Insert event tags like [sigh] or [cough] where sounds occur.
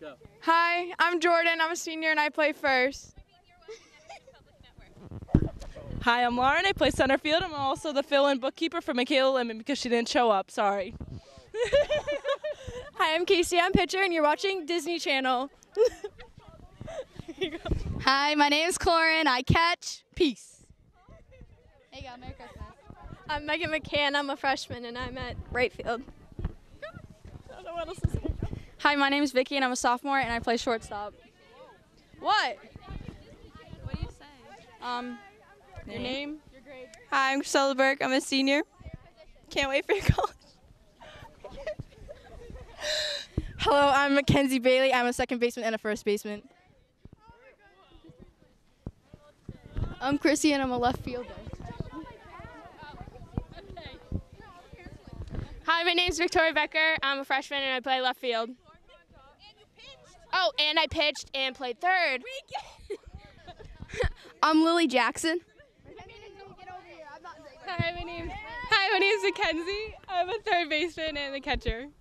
Go. Hi, I'm Jordan. I'm a senior and I play first. Hi, I'm Lauren. I play center field. I'm also the fill-in bookkeeper for Michaela Lemon because she didn't show up. Sorry. [laughs] Hi, I'm Casey. I'm pitcher, and you're watching Disney Channel. [laughs] Hi, my name is Clorin. I catch. Peace. Hey, go, Merry Christmas. I'm Megan McCann. I'm a freshman, and I'm at right field. Hi, my name is Vicky, and I'm a sophomore, and I play shortstop. What? What do you say? Um, Your name? Your grade. Hi, I'm Chrisella Burke. I'm a senior. Can't wait for your [laughs] college. Hello, I'm Mackenzie Bailey. I'm a second baseman and a first baseman. I'm Chrissy, and I'm a left fielder. Hi, my name's Victoria Becker. I'm a freshman and I play left field. Oh, and I pitched and played third. [laughs] I'm Lily Jackson. Hi, my name. Hi, my name's Mackenzie. I'm a third baseman and the catcher. [laughs]